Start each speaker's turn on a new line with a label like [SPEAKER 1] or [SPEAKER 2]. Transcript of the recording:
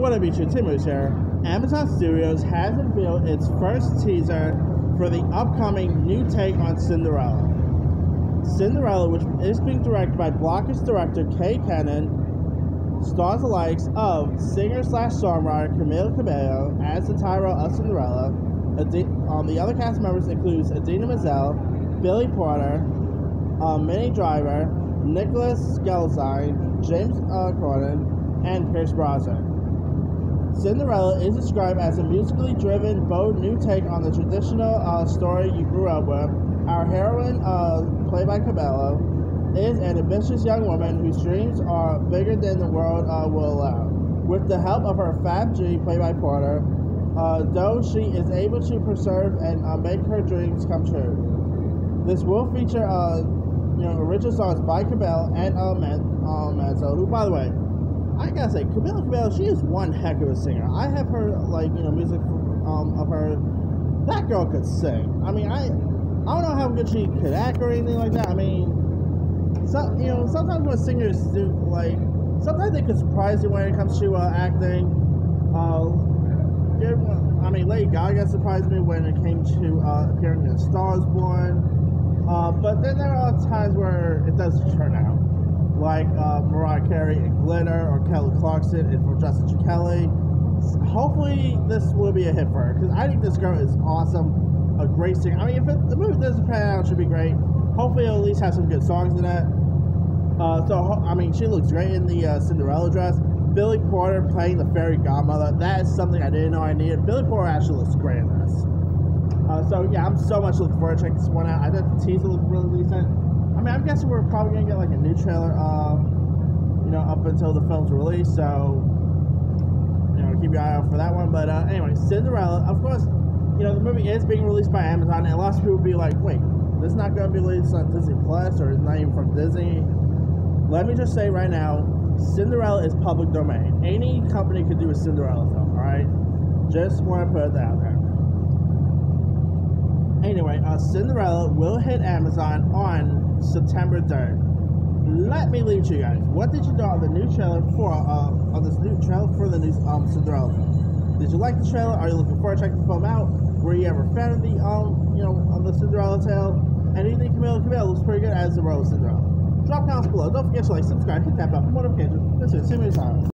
[SPEAKER 1] What up, YouTube? Tim Moose here. Amazon Studios has revealed its first teaser for the upcoming new take on Cinderella. Cinderella, which is being directed by Blockers director Kay Cannon, stars the likes of singer slash songwriter Camila Cabello as the Tyrell of Cinderella. Um, the other cast members includes Idina Menzel, Billy Porter, uh, Minnie Driver, Nicholas Galitzine, James uh, Corden, and Pierce Brosnan. Cinderella is described as a musically driven, bold new take on the traditional uh, story you grew up with. Our heroine, uh, played by Cabello, is an ambitious young woman whose dreams are bigger than the world uh, will allow. With the help of her Fab G, played by Porter, uh, though she is able to preserve and uh, make her dreams come true. This will feature uh, you know, original songs by Cabello and uh, Menzel, who, by the way, I gotta say, Camila Cabello, she is one heck of a singer. I have heard like you know music um, of her. That girl could sing. I mean, I I don't know how good she could act or anything like that. I mean, so you know sometimes when singers do like sometimes they could surprise you when it comes to uh, acting. Uh, I mean, Lady Gaga surprised me when it came to uh, appearing in Stars Born. Uh, but then there are times where it doesn't turn out like uh, Mariah Carey and Glitter or Kelly Clarkson and for Justin Kelly. Hopefully, this will be a hit for her because I think this girl is awesome, a great singer. I mean, if it, the movie doesn't pan out, it should be great. Hopefully, it'll at least have some good songs in it. Uh, so, I mean, she looks great in the uh, Cinderella dress. Billy Porter playing the fairy godmother, that is something I didn't know I needed. Billy Porter actually looks great in this. Uh, so, yeah, I'm so much looking forward to checking this one out. I thought the teaser looked really decent. I mean, I'm guessing we're probably gonna get like a new trailer, uh, you know, up until the film's released. So, you know, keep your eye out for that one. But uh, anyway, Cinderella. Of course, you know the movie is being released by Amazon, and lots of people be like, "Wait, this is not gonna be released on Disney Plus, or it's not even from Disney." Let me just say right now, Cinderella is public domain. Any company could do a Cinderella film. All right, just want to put that out there. Uh, Cinderella will hit Amazon on September 3rd. Let me leave you guys. What did you know of the new trailer for uh, on this new trailer for the new um, Cinderella film? Did you like the trailer? Are you looking forward to checking the film out? Were you ever a fan of the um you know of the Cinderella tale? And do you think Cabello looks pretty good as the role of Cinderella? Drop comments below. Don't forget to like, subscribe, hit that bell for more notifications. This is Simon Simon.